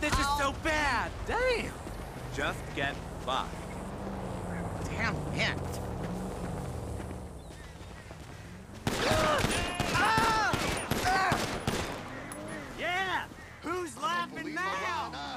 This is so bad. Damn. Just get fucked. Damn it. Yeah. Who's laughing now?